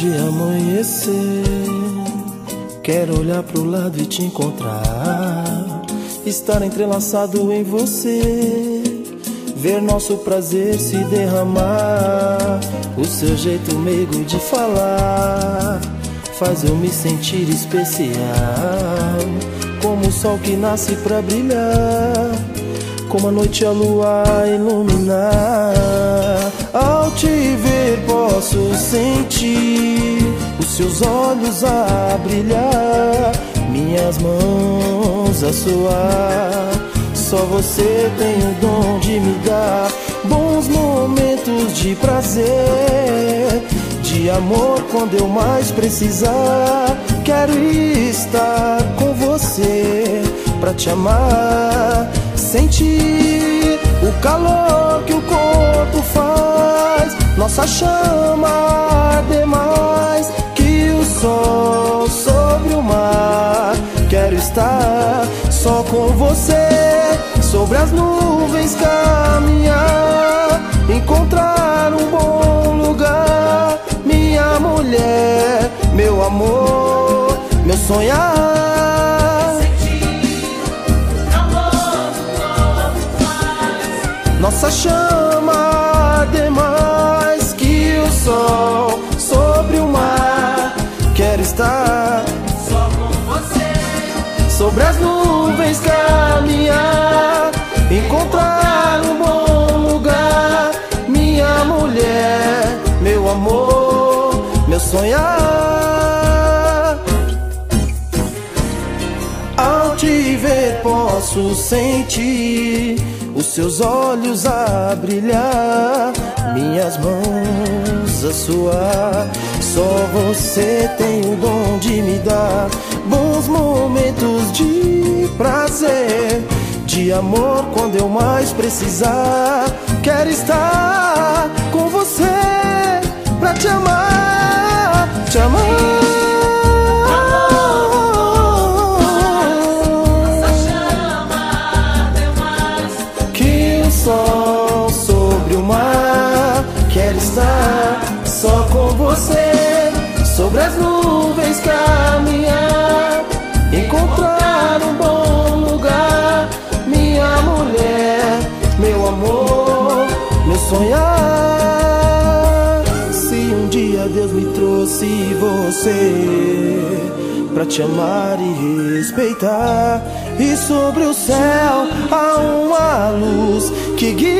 de amanhecer. Quero olhar pro lado e te encontrar. Estar entrelaçado em você. Ver nosso prazer se derramar. O seu jeito meigo de falar faz eu me sentir especial. Como o sol que nasce pra brilhar. Como a noite a lua iluminar. Posso sentir os seus olhos a brilhar, minhas mãos a suar. Só você tem o dom de me dar bons momentos de prazer, de amor quando eu mais precisar. Quero estar com você pra te amar, sentir o calor que o corpo faz, nossa chama arde mais que o sol sobre o mar. Quero estar só com você, sobre as nuvens caminhar, encontrar um bom lugar, minha mulher, meu amor, meu sonhar. Nossa chama Quero estar Só com você, sobre as nuvens caminhar, encontrar um bom lugar, minha mulher, meu amor, meu sonhar. Ao te ver posso sentir os seus olhos a brilhar, minhas mãos a suar. Só você tem o dom de me dar bons momentos de prazer, de amor quando eu mais precisar. Quero estar com você pra te amar, sobre as nuvens caminhar, encontrar um bom lugar, minha mulher, meu amor, meu sonhar. Se um dia Deus me trouxe você pra te amar e respeitar. E sobre o céu há uma luz que guia.